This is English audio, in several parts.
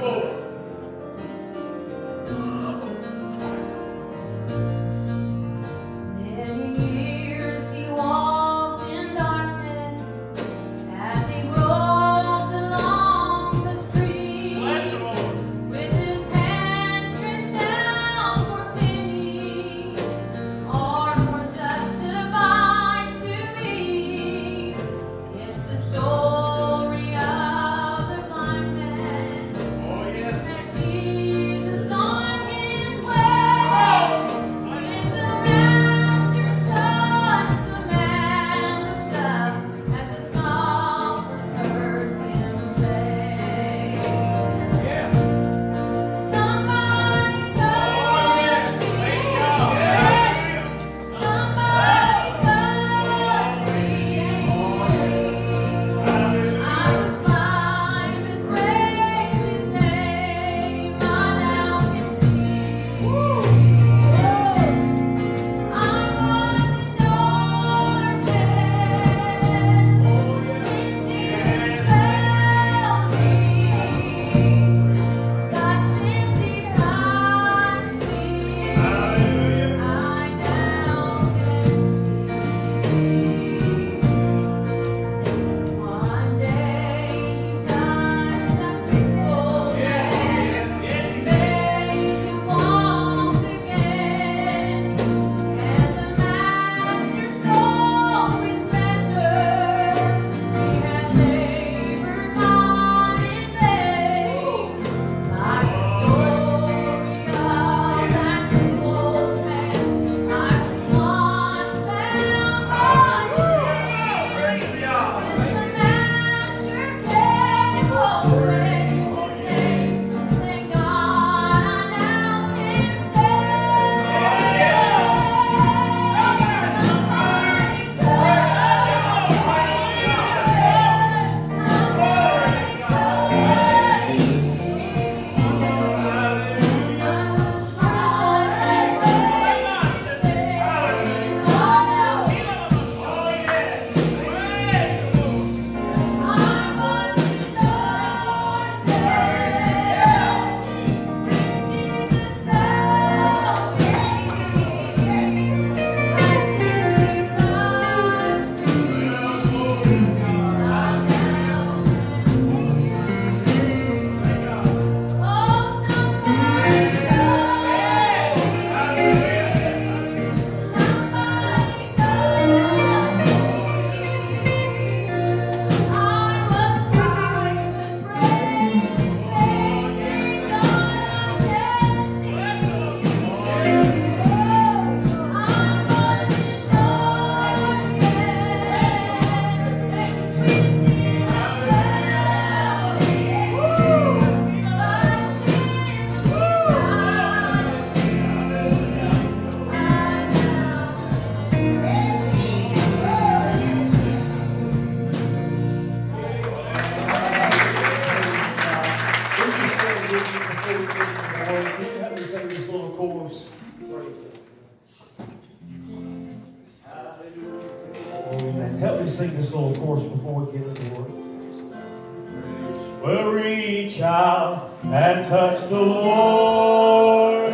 Lord. Help me sing this little chorus before we get into the We'll reach out and touch the Lord.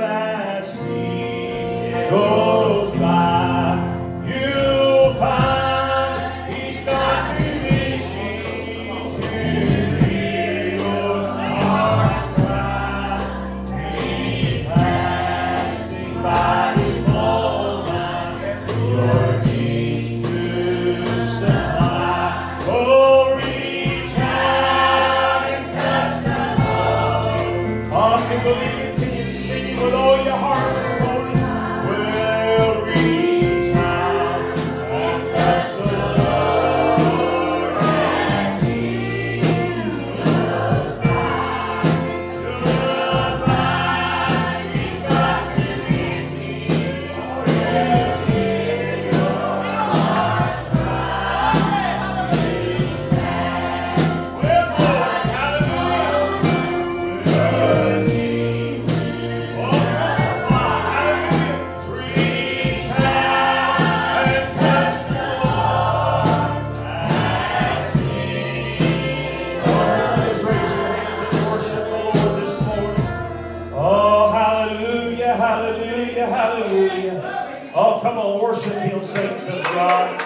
Oh, come on, worship Him, saints of God.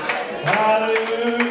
Hallelujah.